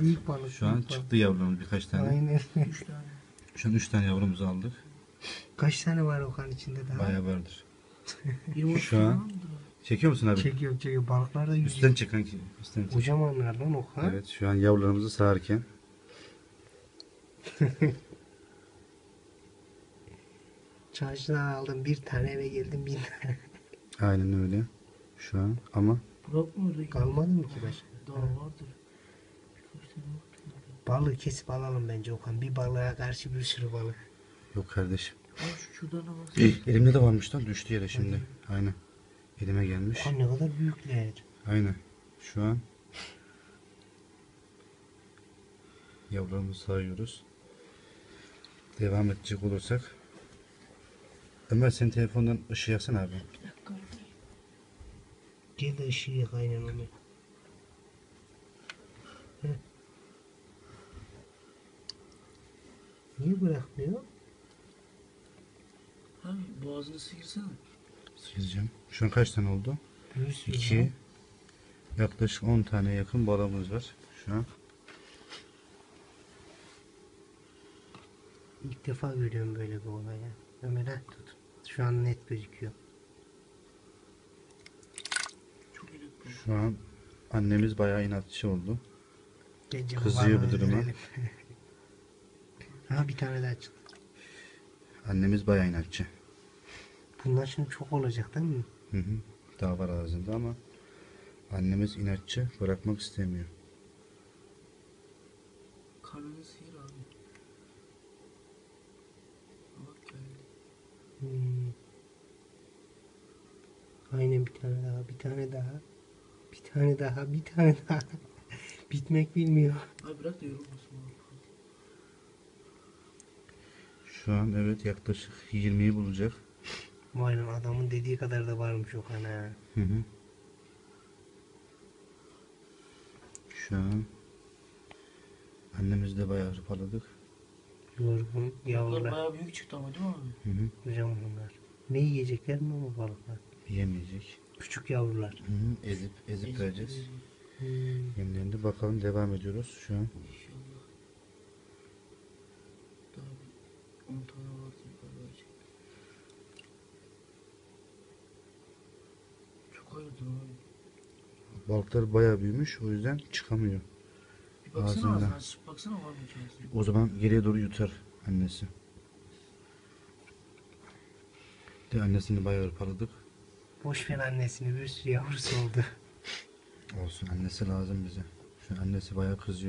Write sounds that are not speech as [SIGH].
Evet. Büyük balık. Şu an büyük balık. çıktı yavrumuz birkaç tane. Aynen. Üç [LAUGHS] tane. Şu an 3 tane yavrumuzu aldık. Kaç tane var Okan içinde daha? Bayağı vardır. [LAUGHS] Şu an- Çekiyor musun abi? Çekiyor çekiyor. Balıklar da yüzüyor. Üstten çek kanki. Üstten çek. Kocamanlar lan Okan. Evet şu an yavrularımızı sağarken. [LAUGHS] Çarşıdan aldım bir tane eve geldim bir tane. Aynen öyle. Şu an ama Bırakma öyle. Kalmadı mı ki başka? Daha vardır. Balığı kesip alalım bence Okan. Bir balığa karşı bir sürü balık. yok kardeşim. Al şu şuradan da bak. Elimde de varmış lan düştü yere şimdi. Aynen. Elime gelmiş. Okan ne kadar büyükler. Aynen. Şu an yavrularımızı sağıyoruz. Devam edecek olursak Ömer senin telefondan ışığı yaksana abi. Bir dakika. Gel de ışığı yak aynen onu. Heh. Niye bırakmıyor? Ha boğazını sıyırsana. Sileceğim. Şu an kaç tane oldu? Sürü 2 var. yaklaşık 10 tane yakın balığımız var şu an. İlk defa görüyorum böyle bir olay ya. Ömer ha, tut. Şu an net gözüküyor. Şu an annemiz bayağı inatçı oldu. Bence Kızıyor bu duruma. [LAUGHS] öldürelim. ha bir tane daha çıktı. Annemiz bayağı inatçı. Bunlar şimdi çok olacak değil mi? Hı hı. Daha var ağzında ama annemiz inatçı bırakmak istemiyor. Karnını sıyır abi. Bak geldi. Hmm. Aynen bir tane daha, bir tane daha. Bir tane daha, bir tane daha. [LAUGHS] Bitmek bilmiyor. Abi bırak da yorulmasın. abi. Şu an evet yaklaşık 20'yi bulacak. Vay lan adamın dediği kadar da varmış o kan ha. Hı hı. Şu an annemizi de bayağı hırpaladık. Yorgun Bunlar yavrular. bayağı büyük çıktı ama değil mi abi? Hı hı. Hocam bunlar. Ne yiyecekler mi o balıklar? Yemeyecek. Küçük yavrular. Hı hı. Ezip ezip Ezip vereceğiz. ezip. Hmm. Yemlerinde bakalım devam ediyoruz şu an. İnşallah. Daha bir 10 tane vardı yukarıda açık. Çok hayırdır abi. Balıklar bayağı büyümüş o yüzden çıkamıyor. Bir baksana ağzına açıp baksana var mı içerisinde? O zaman geriye doğru yutar annesi. De annesini bayağı hırpaladık. Boş ver annesini bir sürü yavrusu oldu. Olsun annesi lazım bize. Şu an annesi bayağı kızıyor.